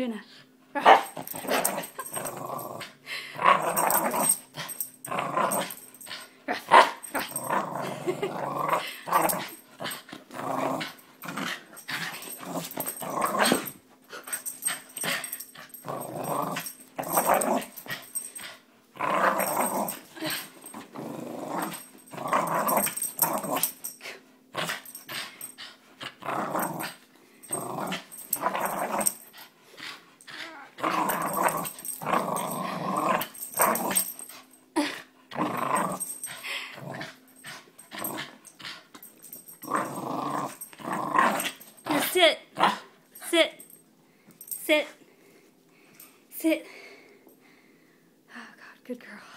Döner. Ah. Sit. Sit. Sit. Sit. Oh, God, good girl.